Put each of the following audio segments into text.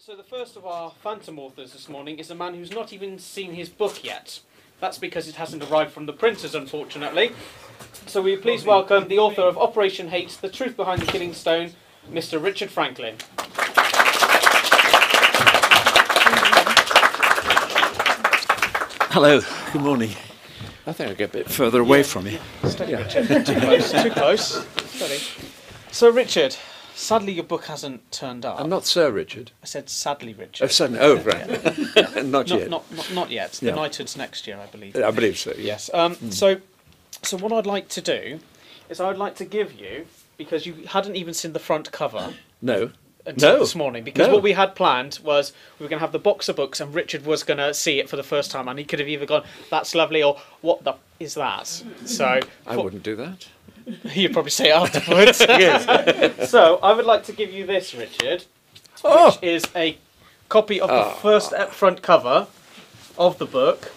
So the first of our Fantom authors this morning is a man who's not even seen his book yet. That's because it hasn't arrived from the printers, unfortunately. So we please welcome the author of Operation Hate: The Truth Behind the Killing Stone, Mr. Richard Franklin. Hello, good morning. I think I'll get a bit further away from you. Steady, Richard. too close. Too close. Steady. So Richard, sadly your book hasn't turned up. I'm not Sir Richard. I said sadly, Richard. Oh, suddenly, oh right. not not, yet. not, not, not yet. The Yeah. knighthood's next year, I believe. I believe so, yes. Yes. Um, So, so what I'd like to do is I'd like to give you because you hadn't even seen the front cover No. until No. this morning. Because No. what we had planned was we were going to have the box of books, and Richard was going to see it for the first time, and he could have either gone, "That's lovely," or "What the is that?" So I wouldn't do that. You'd probably say afterwards. yes. so I would like to give you this, Richard, Oh, which is a copy of the Ah. first front cover of the book.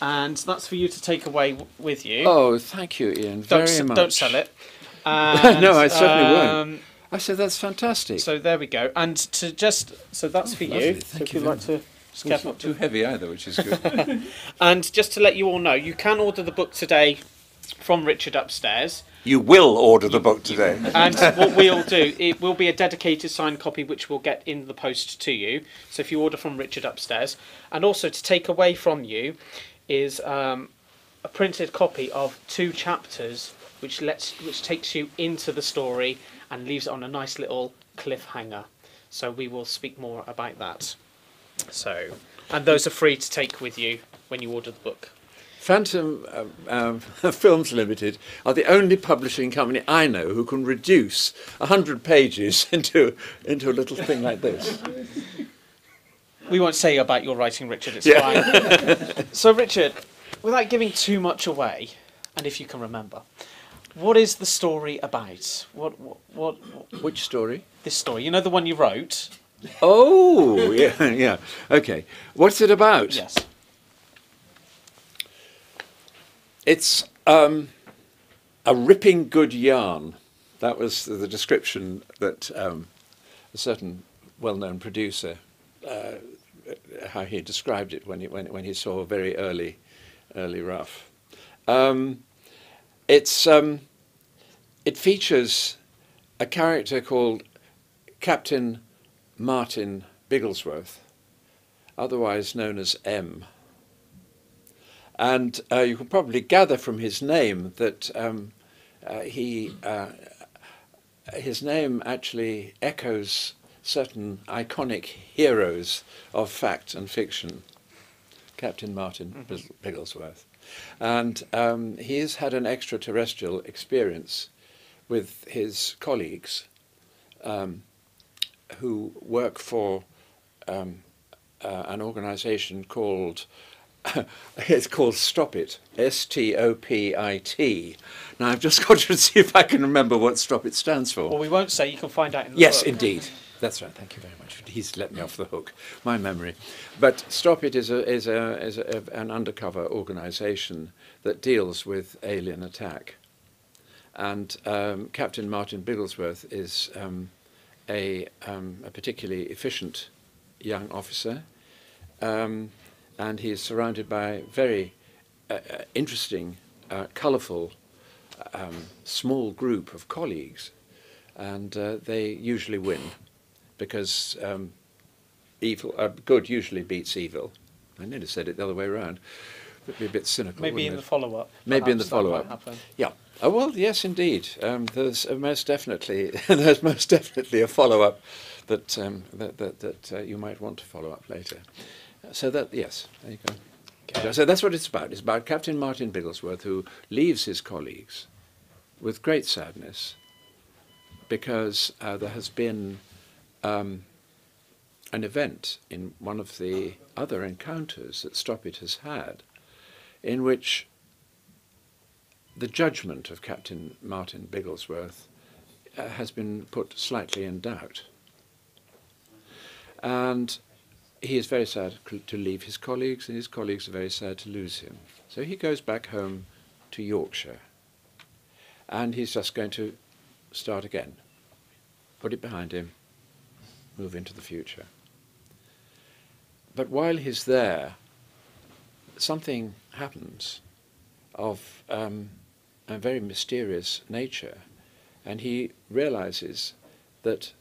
And that's for you to take away w- with you. oh, thank you, Ian, don't, very s- much. don't sell it. No, I certainly won't. um, I said that's fantastic. So there we go. And to just so that's for lovely, you. thank so if you you'd very like to Well, it's not too heavy either, which is good. And just to let you all know, you can order the book today from Richard upstairs. you will order the book today. And what we'll do, it will be a dedicated signed copy which we'll get in the post to you. So if you order from Richard upstairs, and also to take away from you is um, a printed copy of two chapters, which lets which takes you into the story and leaves it on a nice little cliffhanger. So we will speak more about that. So, and those are free to take with you when you order the book. Fantom um, um, Films Limited are the only publishing company I know who can reduce 100 pages into, into a little thing like this. We won't say about your writing, Richard. It's Yeah. fine. so, Richard, without giving too much away, and if you can remember, what is the story about? What, what, what, what Which story? this story? You know the one you wrote. Oh, yeah, yeah. Okay. What's it about? Yes. It's um, a ripping good yarn. That was the description that um, a certain well-known producer, uh, how he described it when he, when, when he saw a very early, early rough. Um, it's, um, it features a character called Captain Martin Bigglesworth, otherwise known as M. And uh, you can probably gather from his name that um, uh, he, uh, his name actually echoes certain iconic heroes of fact and fiction. Captain Martin Bis- Bigglesworth. And um, he has had an extraterrestrial experience with his colleagues um, who work for um, uh, an organization called it's called Stop It, S T O P I T. Now I've just got to see if I can remember what Stop It stands for. Well, we won't say. You can find out in the Yes, book. indeed. That's right. Thank you very much. He's let me off the hook. My memory. But Stop It is a is a is a, an undercover organisation that deals with alien attack, and um, Captain Martin Bigglesworth is um, a um, a particularly efficient young officer, um, and he is surrounded by very uh, uh, interesting, uh, colourful, um, small group of colleagues and uh, they usually win because um, evil, uh, good usually beats evil. I nearly said it the other way around. Would be a bit cynical. Maybe in wouldn't the follow-up. Maybe in the perhaps that might follow-up. Yeah. Oh well, yes, indeed. Um, there's uh, most definitely there's most definitely a follow-up that um, that that, that uh, you might want to follow up later. So that yes, there you go. Okay. So that's what it's about. It's about Captain Martin Bigglesworth who leaves his colleagues with great sadness because uh, there has been um, an event in one of the other encounters that Stop It has had in which the judgment of Captain Martin Bigglesworth uh, has been put slightly in doubt. And he is very sad to leave his colleagues, and his colleagues are very sad to lose him. So he goes back home to Yorkshire, and he's just going to start again, put it behind him, move into the future. but while he's there, something happens of um, a very mysterious nature, and he realizes that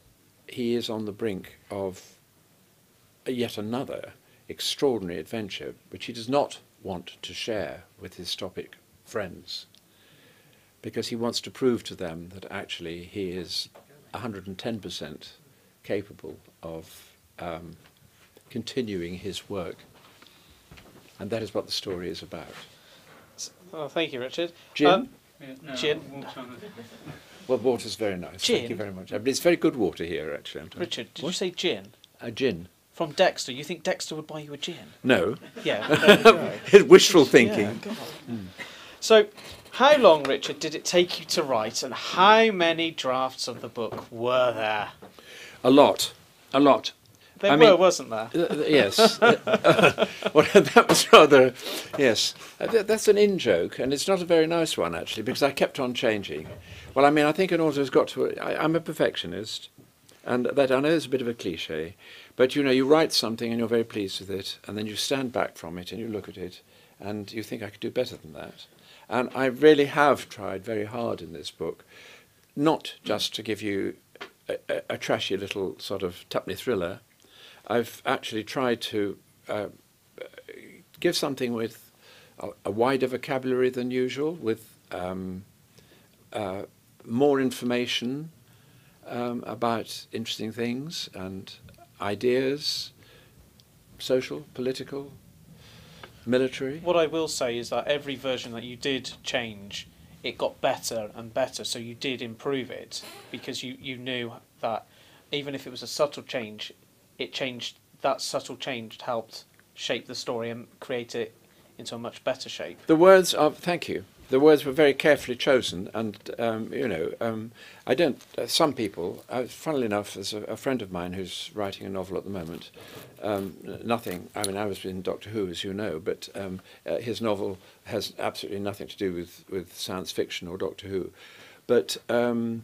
he is on the brink of yet another extraordinary adventure which he does not want to share with his Stop It friends because he wants to prove to them that actually he is 110% capable of um, continuing his work. And that is what the story is about. Oh, thank you, Richard. Gin? Um, Yeah, no, Gin. water on Well, water's very nice. Thank you very much. I mean, it's very good water here, actually. I'm telling. Richard, did What? you say gin? A gin? From Dexter. You think Dexter would buy you a gin? No. Yeah. there you go. Wishful Yeah, thinking. So, how long, Richard, did it take you to write, and how many drafts of the book were there? A lot. A lot. There I were, mean- wasn't there? Uh, uh, yes. Uh, well, that was rather, yes. Uh, th- that's an in joke, and it's not a very nice one, actually, because I kept on changing. Well, I mean, I think an author has got to. I, I'm a perfectionist, and that I know is a bit of a cliche, but you know, you write something and you're very pleased with it, and then you stand back from it and you look at it, and you think I could do better than that. And I really have tried very hard in this book, not just to give you a, a, a trashy little sort of tuppenny thriller. I've actually tried to uh, give something with a, a wider vocabulary than usual, with um, uh, more information um, about interesting things and ideas, social, political, military. What I will say is that every version that you did change, it got better and better. So you did improve it because you, you knew that even if it was a subtle change, it changed. That subtle change helped shape the story and create it into a much better shape. The words of thank you. The words were very carefully chosen, and um, you know, um, I don't. Uh, some people, uh, funnily enough, there's a, a friend of mine who's writing a novel at the moment. Um, nothing. I mean, I was in Doctor Who, as you know, but um, uh, his novel has absolutely nothing to do with with science fiction or Doctor Who. But um,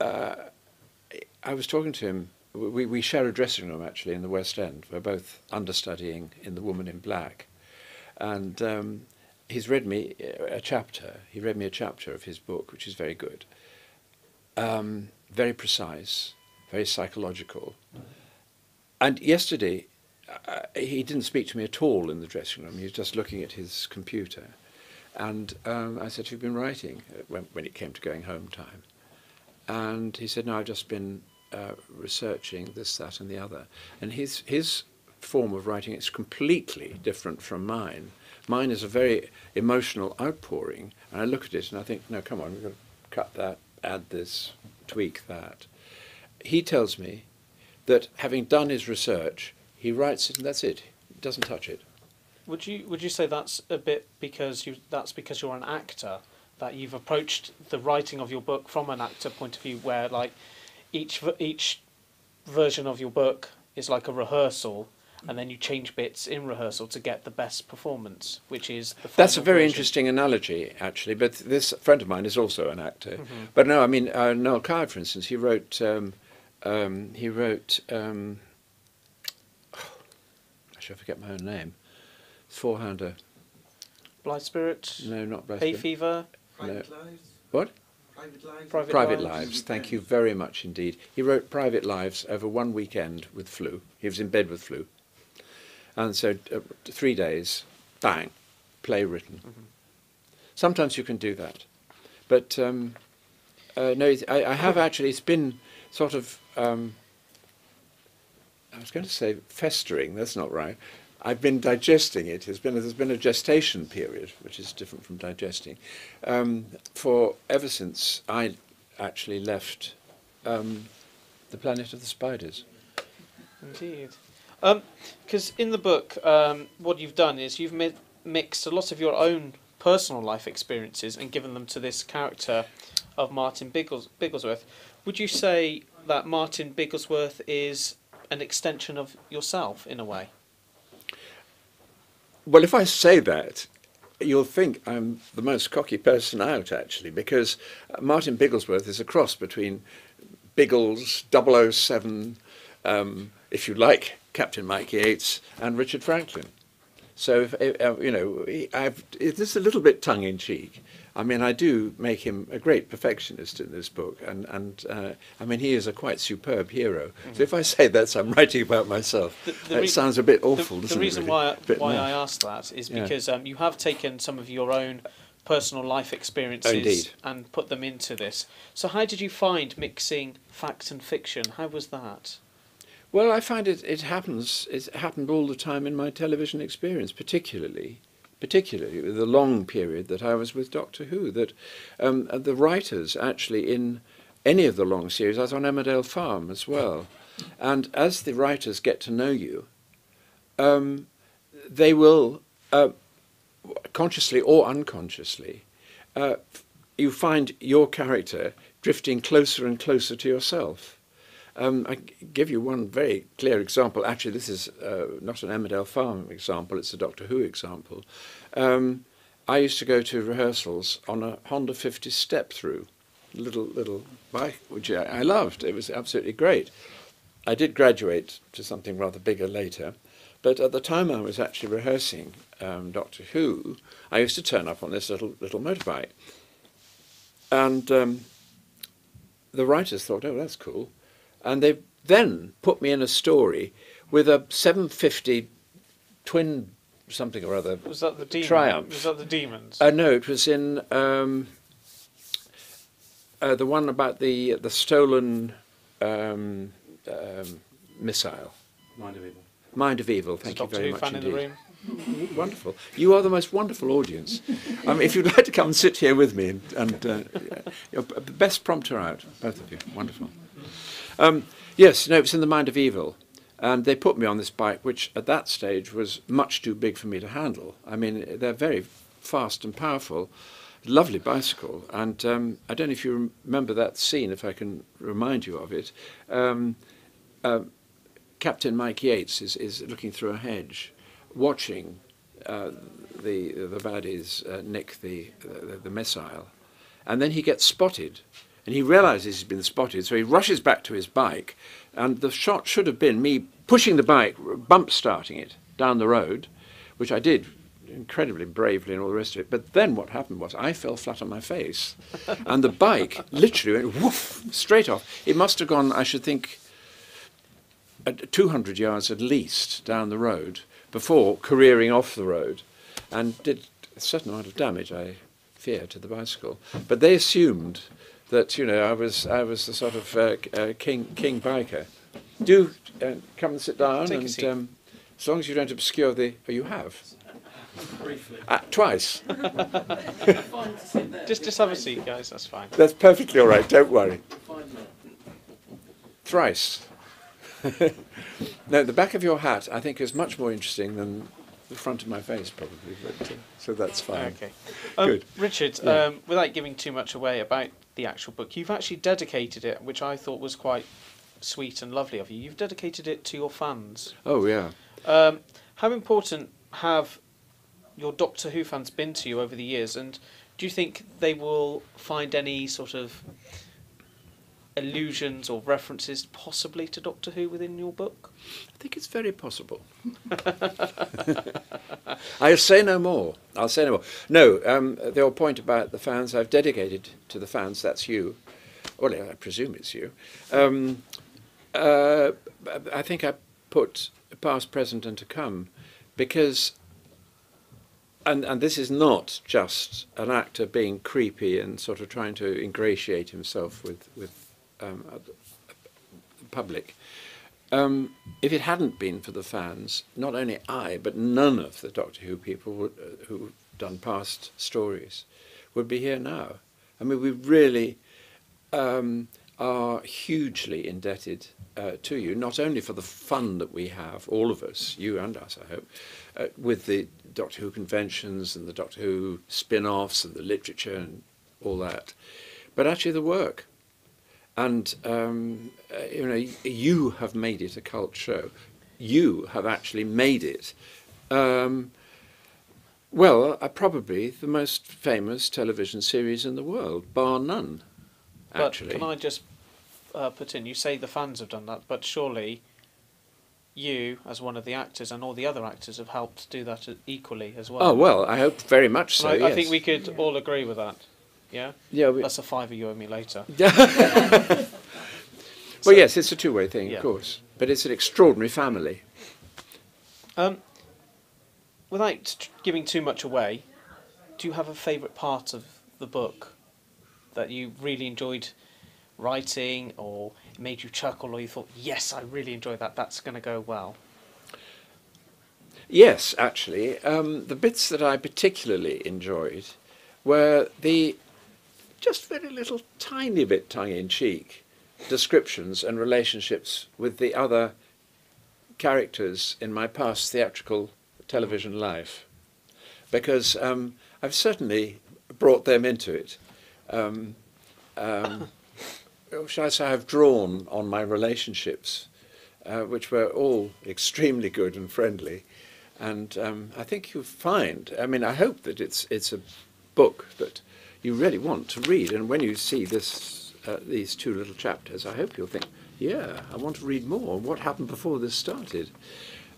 uh, I was talking to him. We, we share a dressing room actually in the West End. We're both understudying in The Woman in Black, and um, he's read me a chapter. He read me a chapter of his book, which is very good, um, very precise, very psychological. And yesterday, uh, he didn't speak to me at all in the dressing room. He was just looking at his computer, and um, I said, "You've been writing?" uh, When, when it came to going home time, and he said, "No, I've just been uh, researching this, that, and the other." And his his form of writing is completely different from mine. Mine is a very emotional outpouring, and I look at it and I think, "No, come on, we've got to cut that, add this, tweak that." He tells me that having done his research, he writes it and that's it. He doesn't touch it. Would you would you say that's a bit because you that's because you're an actor that you've approached the writing of your book from an actor point of view where like each each version of your book is like a rehearsal and then you change bits in rehearsal to get the best performance which is the That's a very version. interesting analogy, actually. But this friend of mine is also an actor. Mhm. But no, I mean uh, Noel Coward, for instance, he wrote um, um, he wrote um, I shall forget my own name. Four-hander. Blithe Spirit No, not Brad. Hay Fever Private lives. What? Private lives. Private Private Lives. Lives. Thank you very much indeed. He wrote Private Lives over one weekend with flu. He was in bed with flu, and so uh, three days, bang, play written. Sometimes you can do that, but um, uh, no, I, I have actually. It's been sort of. Um, I was going to say festering. That's not right. I've been digesting it. There's been a, there's been a gestation period, which is different from digesting, um, for ever since I actually left um, the planet of the spiders. Indeed. Because in the book, um, what you've done is you've mi- mixed a lot of your own personal life experiences and given them to this character of Martin Biggles- Bigglesworth. Would you say that Martin Bigglesworth is an extension of yourself in a way? Well, if I say that, you'll think I'm the most cocky person out, actually, because Martin Bigglesworth is a cross between Biggles, 007, um, if you like, Captain Mike Yates, and Richard Franklin. So, if, uh, you know, I've, it is a little bit tongue in cheek. I mean, I do make him a great perfectionist in this book, and, and uh, I mean, he is a quite superb hero. So, if I say that, I'm writing about myself. The- the it sounds a bit The- awful, the, doesn't reason it? really? why Bit why. I asked that is Yeah. because um, you have taken some of your own personal life experiences Oh, indeed. and put them into this. So how did you find mixing fact and fiction? How was that? Well, I find it, it happens, it happened all the time in my television experience, particularly, particularly with the long period that I was with Doctor Who, that um, the writers actually in any of the long series, I was on Emmerdale Farm as well, and as the writers get to know you, um, they will, uh, consciously or unconsciously, uh, you find your character drifting closer and closer to yourself. Um, I give you one very clear example. Actually, this is uh, not an Emmerdale Farm example, it's a Doctor Who example. Um, I used to go to rehearsals on a Honda 50 step through, little, little bike, which I, I loved. It was absolutely great. I did graduate to something rather bigger later, but at the time I was actually rehearsing um, Doctor Who, I used to turn up on this little, little motorbike. And um, the writers thought, oh, that's cool. And they then put me in a story with a 750 twin something or other. Was that the demon? Triumph. Was that the demons? Uh, no, it was in um, uh, the one about the the stolen um, um, missile. Mind of Evil. Mind of Evil. Thank a you Doctor very Who much fan indeed. in the room? Wonderful. You are the most wonderful audience. I mean, if you'd like to come and sit here with me, and, and uh, you're the best prompter out, both of you. Wonderful. Um, yes, no, it's in the Mind of Evil. And they put me on this bike, which at that stage was much too big for me to handle. I mean, they're very fast and powerful. Lovely bicycle. And um, I don't know if you remember that scene, if I can remind you of it. Um, uh, Captain Mike Yates is, is looking through a hedge, watching uh, the the baddies uh, nick the, the the missile, and then he gets spotted, and he realizes he's been spotted, so he rushes back to his bike, and the shot should have been me pushing the bike, bump starting it down the road, which I did incredibly bravely and all the rest of it. But then what happened was I fell flat on my face, and the bike literally went woof straight off. It must have gone, I should think, at 200 yards at least down the road before careering off the road and did a certain amount of damage, I fear, to the bicycle. But they assumed that, you know, I was, I was the sort of uh, uh, king, king biker. Do uh, come and sit down, Take and um, as long as you don't obscure the... Oh, you have? Briefly. Uh, twice. Fine to sit there. Just, just have a seat, guys. That's fine. That's perfectly all right, don't worry. Thrice. no, the back of your hat, I think, is much more interesting than the front of my face, probably. But, uh, so that's fine. Okay. Um, Good. Richard, Yeah. um, without giving too much away about the actual book, you've actually dedicated it, which I thought was quite sweet and lovely of you. You've dedicated it to your fans. Oh, yeah. Um, how important have your Doctor Who fans been to you over the years, and do you think they will find any sort of allusions or references possibly to Doctor Who within your book? I think it's very possible. I'll say no more. I'll say no more. No, um, the whole point about the fans, I've dedicated to the fans, that's you. Well, I presume it's you. Um, uh, I think I put past, present, and to come because, and, and this is not just an actor being creepy and sort of trying to ingratiate himself with, with um, the public. Um, if it hadn't been for the fans, not only I, but none of the Doctor Who people would, uh, who've done past stories would be here now. I mean, we really um, are hugely indebted uh, to you, not only for the fun that we have, all of us, you and us, I hope, uh, with the Doctor Who conventions and the Doctor Who spin offs and the literature and all that, but actually the work. And um, uh, you know, you have made it a cult show. You have actually made it. Um, well, uh, probably the most famous television series in the world, bar none. But Actually, can I just uh, put in? You say the fans have done that, but surely you, as one of the actors, and all the other actors have helped do that equally as well. Oh well, I hope very much so. And I, I think we could all agree with that. Yeah, Yeah. We, that's a fiver you owe me later. well, yes, it's a two-way thing, Yeah. of course, but it's an extraordinary family. Um, without giving too much away, do you have a favourite part of the book that you really enjoyed writing, or made you chuckle, or you thought, "Yes, I really enjoyed that. That's going to go well." Yes, actually, um, the bits that I particularly enjoyed were the just very little tiny bit tongue-in-cheek descriptions and relationships with the other characters in my past theatrical television life, because um, I've certainly brought them into it. Um, um, shall I say, I've drawn on my relationships, uh, which were all extremely good and friendly. And um, I think you'll find, I mean, I hope that it's, it's a book that you really want to read. And when you see this, uh, these two little chapters, I hope you'll think, yeah, I want to read more. What happened before this started?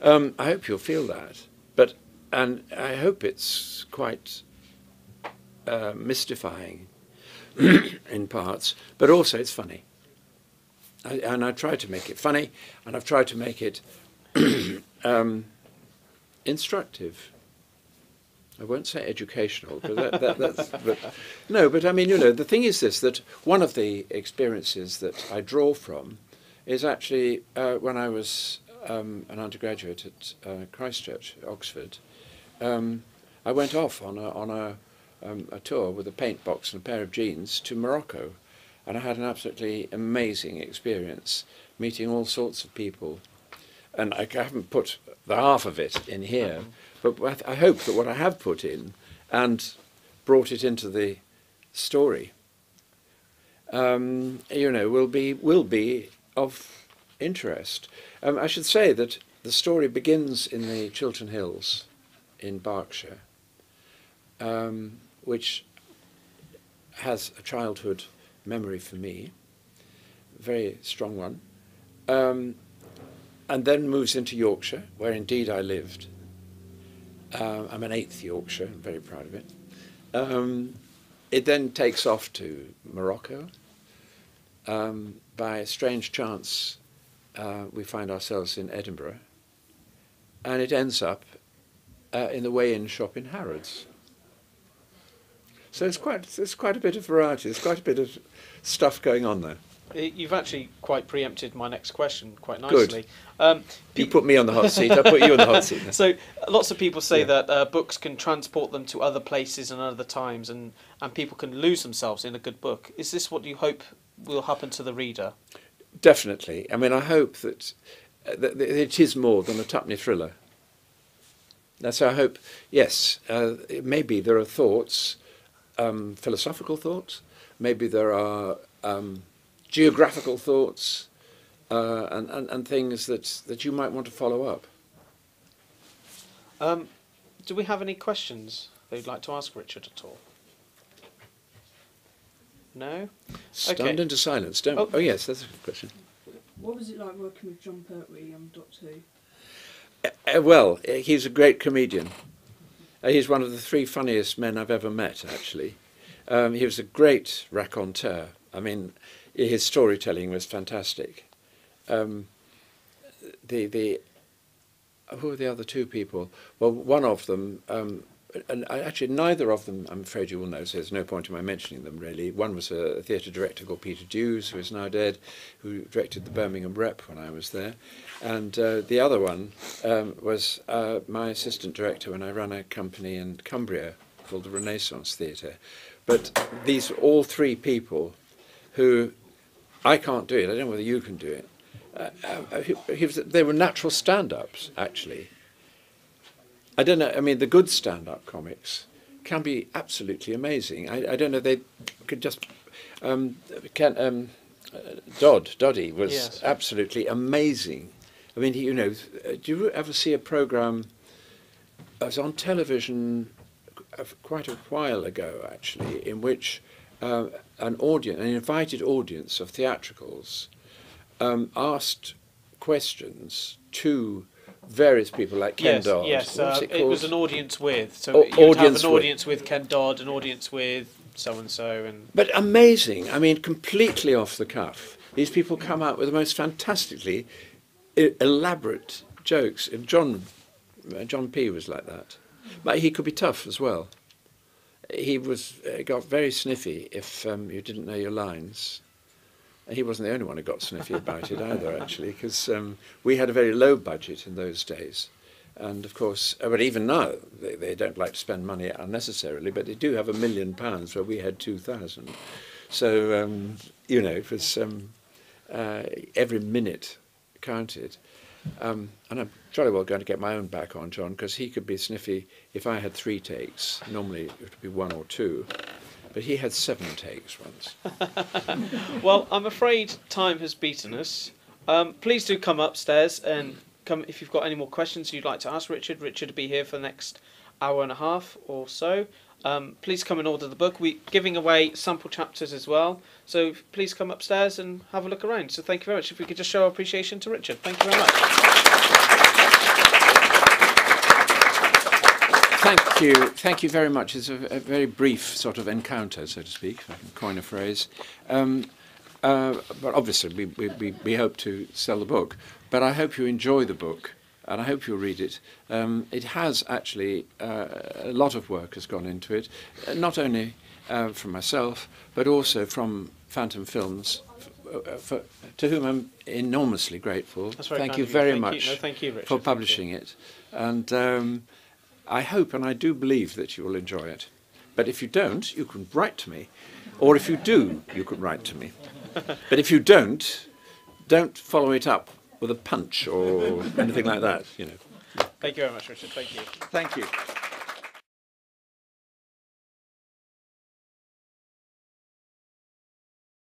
Um, I hope you'll feel that. But, and I hope it's quite uh, mystifying in parts, but also it's funny. I, and I tried to make it funny, and I've tried to make it um, instructive. I won't say educational, but that, that, that's but, no. But I mean, you know, the thing is this: that one of the experiences that I draw from is actually uh, when I was um, an undergraduate at uh, Christ Church, Oxford. Um, I went off on a on a, um, a tour with a paint box and a pair of jeans to Morocco, and I had an absolutely amazing experience meeting all sorts of people. And I haven't put the half of it in here, but I hope that what I have put in and brought it into the story, um, you know, will be will be of interest. Um, I should say that the story begins in the Chiltern Hills, in Berkshire, um, which has a childhood memory for me, very strong one, um, and then moves into Yorkshire, where indeed I lived. Uh, I'm an eighth Yorkshire, I'm very proud of it. Um, it then takes off to Morocco. Um, by a strange chance, uh, we find ourselves in Edinburgh, and it ends up uh, in the weigh-in shop in Harrods. So it's quite, there's quite a bit of variety. There's quite a bit of stuff going on there. You've actually quite preempted my next question quite Good. nicely. Um, You put me on the hot seat. I put you on the hot seat. so lots of people say Yeah. that uh, books can transport them to other places and other times, and, and people can lose themselves in a good book. Is this what you hope will happen to the reader? Definitely. I mean, I hope that, uh, that it is more than a tuppenny thriller. That's I hope. Yes, uh, maybe there are thoughts, um, philosophical thoughts. Maybe there are um, geographical thoughts, uh, and, and and things that that you might want to follow up. Um, do we have any questions that you'd like to ask Richard at all? No? Stunned Okay. into silence. Don't. Oh. Oh. yes, that's a good question. What was it like working with Jon Pertwee on Doctor Who? Uh, well, uh, he's a great comedian. Uh, he's one of the three funniest men I've ever met, actually. Um, he was a great raconteur. I mean, his storytelling was fantastic. Um, the the who are the other two people? Well, one of them, um, and actually neither of them, I'm afraid you will know, so there's no point in my mentioning them really. One was a theatre director called Peter Dews, who is now dead, who directed the Birmingham Rep when I was there. And uh, the other one um, was uh, my assistant director when I ran a company in Cumbria called the Renaissance Theatre. But these all three people who I can't do it, I don't know whether you can do it. Uh, uh, he, he was, they were natural stand-ups, actually. I don't know. I mean, the good stand-up comics can be absolutely amazing. I, I don't know. They could just um, can um, uh, Dodd Doddy was Yes. absolutely amazing. I mean, he, you know, uh, do you ever see a program? I was on television uh, quite a while ago, actually, in which uh, an audience, an invited audience of theatricals, um, asked questions to various people like Ken yes, Dodd. yes. Uh, it it, was an audience with. So Oh, you'd have an with. audience with Ken Dodd, an audience with so and so, and But amazing. I mean, completely off the cuff. These people come out with the most fantastically elaborate jokes. Jon, uh, Jon P was like that. But he could be tough as well. He was uh, got very sniffy if um, you didn't know your lines. He wasn't the only one who got sniffy about it either, actually, because um, we had a very low budget in those days. And of course, uh, but even now, they, they don't like to spend money unnecessarily, but they do have a million pounds where we had 2,000. So, um, you know, it was um, uh, every minute counted. Um, and I'm jolly well going to get my own back on Jon because he could be sniffy if I had three takes. Normally it would be one or two. But he had seven takes once. well, I'm afraid time has beaten us. Um, please do come upstairs and come if you've got any more questions you'd like to ask Richard. Richard will be here for the next hour and a half or so. Um, please come and order the book. We're giving away sample chapters as well. So please come upstairs and have a look around. So thank you very much. If we could just show our appreciation to Richard. Thank you very much. Thank you. Thank you very much. It's a, a very brief sort of encounter, so to speak, if I can coin a phrase. Um, uh, but obviously, we, we, we, we hope to sell the book. But I hope you enjoy the book, and I hope you'll read it. Um, it has actually uh, a lot of work has gone into it, uh, not only uh, from myself, but also from Fantom Films, f- uh, for, to whom I'm enormously grateful. Thank you you. very Thank you. much No, thank you, Richard. for you. publishing it. And um, I hope and I do believe that you will enjoy it. But if you don't, you can write to me. Or if you do, you can write to me. But if you don't, don't follow it up with a punch or anything like that, you know. Thank you very much, Richard. Thank you. Thank you.